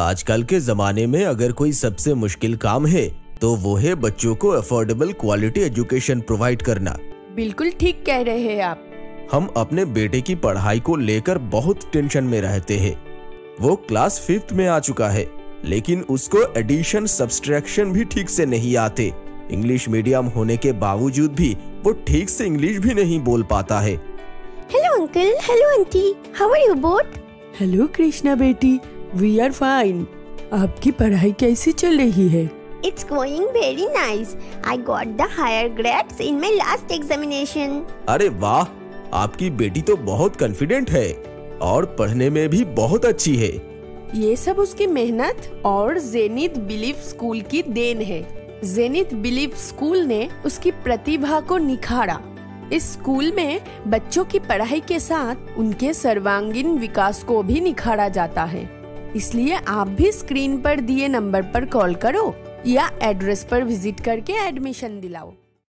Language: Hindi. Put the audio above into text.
आजकल के जमाने में अगर कोई सबसे मुश्किल काम है तो वो है बच्चों को अफोर्डेबल क्वालिटी एजुकेशन प्रोवाइड करना। बिल्कुल ठीक कह रहे हैं आप। हम अपने बेटे की पढ़ाई को लेकर बहुत टेंशन में रहते हैं। वो क्लास फिफ्थ में आ चुका है लेकिन उसको एडिशन सब्सट्रैक्शन भी ठीक से नहीं आते। इंग्लिश मीडियम होने के बावजूद भी वो ठीक से इंग्लिश भी नहीं बोल पाता है। Hello uncle hello aunty how are you both hello Krishna बेटी वी आर फाइन आपकी पढ़ाई कैसी चल रही है? It's going very nice I got the higher grades in my last examination अरे वाह! आपकी बेटी तो बहुत कॉन्फिडेंट है और पढ़ने में भी बहुत अच्छी है। ये सब उसकी मेहनत और जेनित बिलीफ स्कूल की देन है। जेनित बिलीफ स्कूल ने उसकी प्रतिभा को निखारा। इस स्कूल में बच्चों की पढ़ाई के साथ उनके सर्वांगीण विकास को भी निखारा जाता है। इसलिए आप भी स्क्रीन पर दिए नंबर पर कॉल करो या एड्रेस पर विज़िट करके एडमिशन दिलाओ।